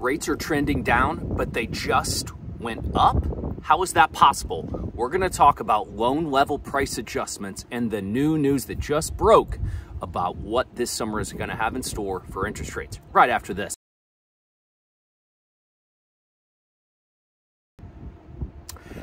rates are trending down, but they just went up? How is that possible? We're going to talk about loan level price adjustments and the new news that just broke about what this summer is going to have in store for interest rates right after this.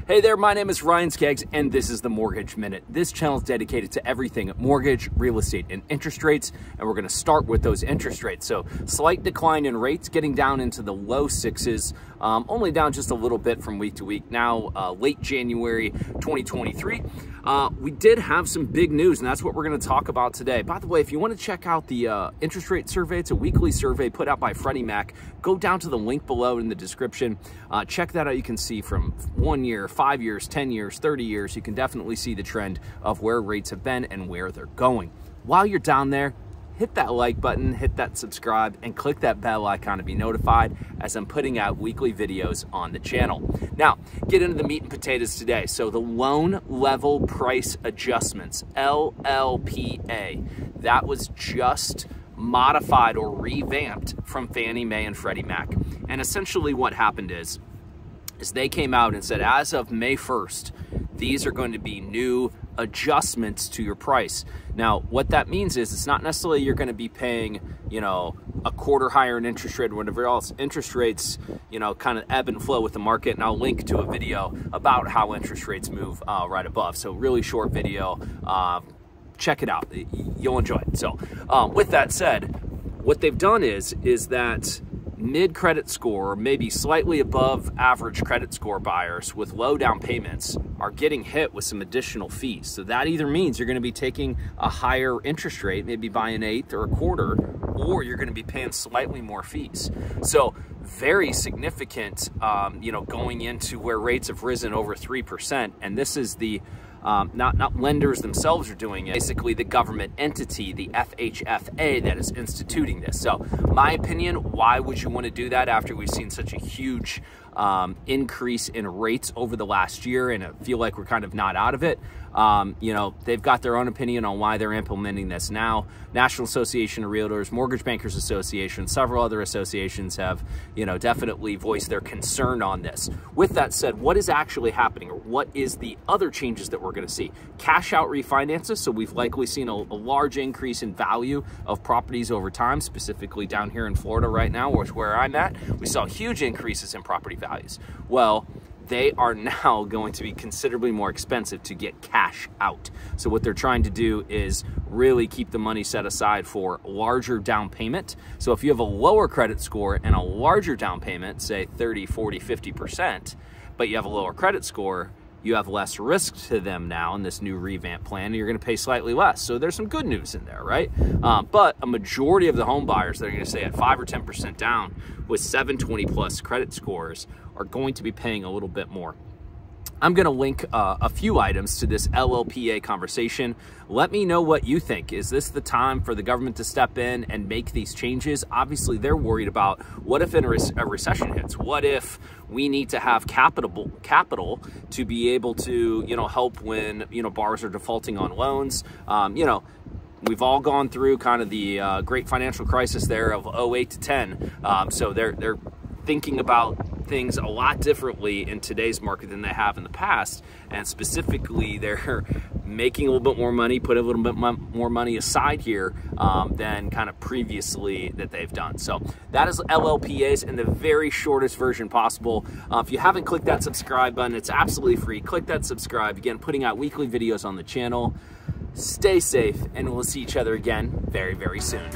Hey there, my name is Ryan Skaggs, and this is the Mortgage Minute. This channel is dedicated to everything mortgage, real estate, and interest rates, and we're going to start with those interest rates. So, slight decline in rates, getting down into the low sixes, um, only down just a little bit from week to week. Now, uh, late January 2023. Uh, we did have some big news, and that's what we're going to talk about today. By the way, if you want to check out the uh, interest rate survey, it's a weekly survey put out by Freddie Mac. Go down to the link below in the description. Uh, check that out. You can see from one year, five years, 10 years, 30 years, you can definitely see the trend of where rates have been and where they're going. While you're down there, hit that like button, hit that subscribe, and click that bell icon to be notified as I'm putting out weekly videos on the channel. Now, get into the meat and potatoes today. So the loan level price adjustments, LLPA, that was just modified or revamped from Fannie Mae and Freddie Mac. And essentially what happened is, is they came out and said, as of May 1st, these are going to be new adjustments to your price. Now, what that means is it's not necessarily you're going to be paying, you know, a quarter higher in interest rate or whatever else. Interest rates, you know, kind of ebb and flow with the market. And I'll link to a video about how interest rates move uh, right above. So really short video. Uh, check it out. You'll enjoy it. So um, with that said, what they've done is, is that mid credit score, maybe slightly above average credit score buyers with low down payments are getting hit with some additional fees. So that either means you're going to be taking a higher interest rate, maybe by an eighth or a quarter, or you're going to be paying slightly more fees. So very significant, um, you know, going into where rates have risen over 3%. And this is the um, not, not lenders themselves are doing it, basically the government entity, the FHFA that is instituting this. So my opinion, why would you want to do that after we've seen such a huge um, increase in rates over the last year and I feel like we're kind of not out of it? Um, you know, they've got their own opinion on why they're implementing this now. National Association of Realtors, Mortgage Bankers Association, several other associations have, you know, definitely voiced their concern on this. With that said, what is actually happening or what is the other changes that we're going to see? Cash out refinances. So we've likely seen a, a large increase in value of properties over time, specifically down here in Florida right now, which where I'm at. We saw huge increases in property values. Well, they are now going to be considerably more expensive to get cash out. So what they're trying to do is really keep the money set aside for larger down payment. So if you have a lower credit score and a larger down payment, say 30, 40, 50%, but you have a lower credit score, you have less risk to them now in this new revamp plan, and you're going to pay slightly less. So there's some good news in there, right? Um, but a majority of the home buyers that are going to stay at 5 or 10% down with 720 plus credit scores are going to be paying a little bit more. I'm going to link uh, a few items to this LLPA conversation. Let me know what you think. Is this the time for the government to step in and make these changes? Obviously, they're worried about what if a recession hits? What if we need to have capital capital to be able to, you know, help when, you know, borrowers are defaulting on loans? Um, you know, we've all gone through kind of the uh, great financial crisis there of 08 to 10. Um, so they're, they're thinking about things a lot differently in today's market than they have in the past. And specifically, they're making a little bit more money, put a little bit more money aside here um, than kind of previously that they've done. So that is LLPAs in the very shortest version possible. Uh, if you haven't clicked that subscribe button, it's absolutely free. Click that subscribe. Again, putting out weekly videos on the channel. Stay safe, and we'll see each other again very, very soon.